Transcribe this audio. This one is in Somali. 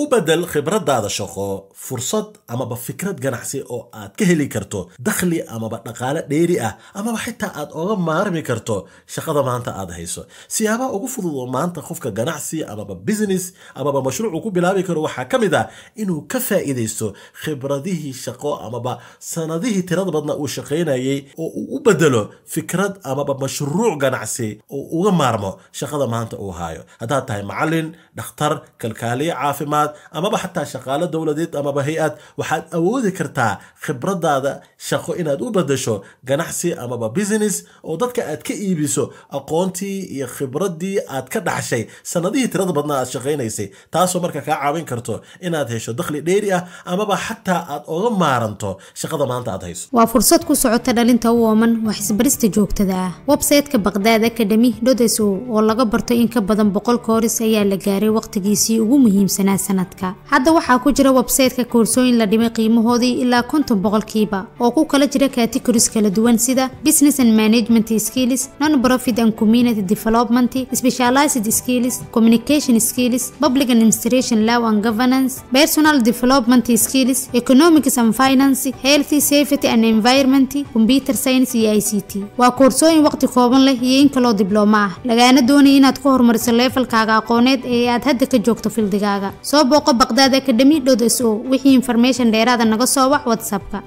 u bedel khibradaada shaqo fursad amaba fikrad ganacsi oo aad ka heli karto dakhli amaba dhaqaale dheeri ah amaba xitaa aad oga maarmi karto shaqada maanta aad hayso. Siyaabaha ugu fudud oo maanta qofka ganacsi amaba business amaba mashruucu ku bilaabi karo waxaa ka mid ah inuu ka faa'iidaysto khibradihii shaqo amaba sanadihii tirada badna uu shaqaynayay oo uu u bedelo fikrad amaba mashruuc ganacsi oo uga maarmo shaqada maanta uu haayo. Haddaad tahay macallin dhakhtar kalkaaliye caafimaad amaba xataa shaqaalo dowladeed amaba hay'ad. Waxaad awoodi kartaa khibradaada shaqo inaad u bedesho ganacsi amaba business oo dadka aad ka iibiso aqoontii iyo khibradii aad ka dhaxshay sanadihii tirada badnaa aad shaqaynaysay. Taasoo marka kaa caawin karto inaad hesho dakhli dheeri ah amaba xataa aad oga maaranto shaqada maanta aad hayso. Waa fursad ku socota dhalinta u ooman wax joogtada ah. Website-ka baqdaad academy so oo laga barto in ka badan boqol kooris ayaa la gaaray waqtigiisii ugu muhiimsanaa sanadka. Hadda waxaa ku jira website-ka koorsooyin la dhimay qiimahoodii ilaa konton boqolkiiba oo ku kala jira categories kala duwan sida business and management skills non profit and community development specialized skills communication skills public administration law and governance personal development skills economics and finance health safety and environment computer science iyo i c t. Waa koorsooyin waqti kooban leh iyo in kaloo diblooma ah. Lagaana doonaya inaad ku horumariso leefalkaaga aqooneed ee aad hadda ka joogto fildigaaga soo booqo baqdaad academy o wixii information dheeraada naga soo wax whatsappka